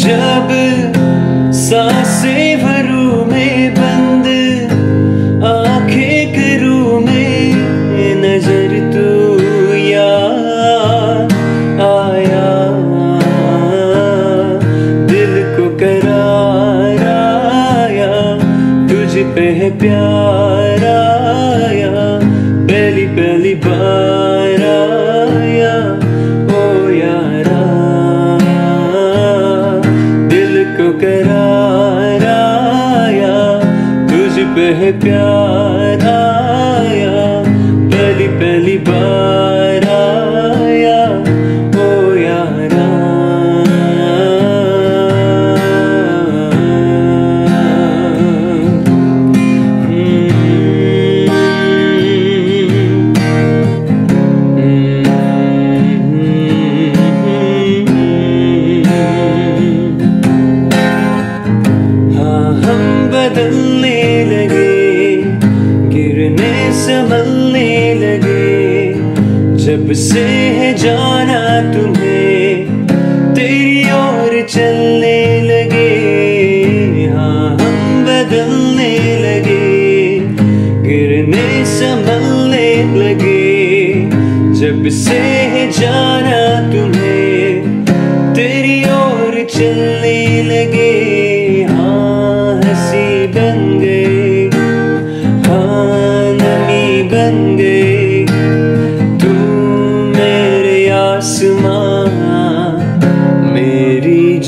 जब साँसें भरू में बंद, आँखें करूँ में नज़र तू याद आया। दिल को करार आया, तुझ पे है प्यार आया, पहली पहली बार। तुझ पे है प्यार आया, पहली पहली बार आया, ओ यारा हाँ हम बदलने गिरने संभलने लगे। जब से है जाना तुम्हें, तेरी ओर चलने लगे। हाँ हम बदलने लगे, गिरने संभलने लगे। जब से है जाना तुम्हें, तेरी ओर चलने लगे।